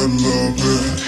I love it.